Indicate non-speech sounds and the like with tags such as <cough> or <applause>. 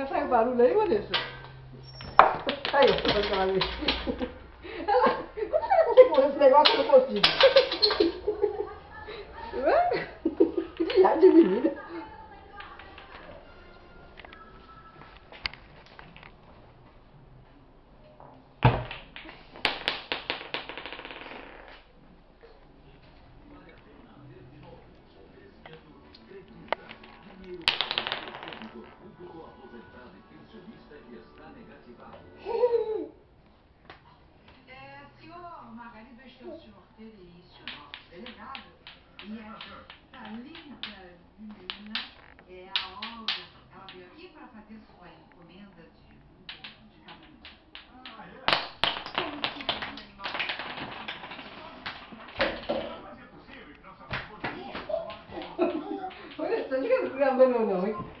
Mas o barulho aí, Vanessa? Aí, <laughs> eu tô vez. Ela, é que ela consegue correr esse negócio? Eu não consigo. É, acho que é o senhor Terício, nosso delegado. E essa linda menina é a Olga. Ela veio aqui para fazer sua encomenda de, de casamento. Vanessa, diga gravando ou não, hein?